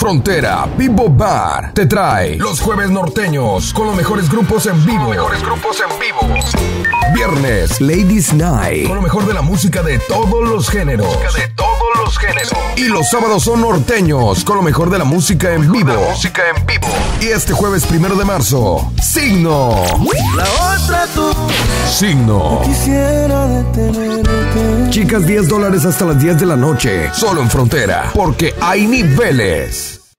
Frontera Vivo Bar te trae los jueves norteños con los mejores grupos en vivo. mejores grupos en vivo. Viernes Ladies Night con lo mejor de la música de todos los géneros. de todos los géneros. Y los sábados son norteños con lo mejor de la música en vivo. música en vivo. Y este jueves primero de marzo, Signo. La. Signo. Quisiera detenerte. Chicas, 10 dólares hasta las 10 de la noche. Solo en Frontera. Porque hay niveles.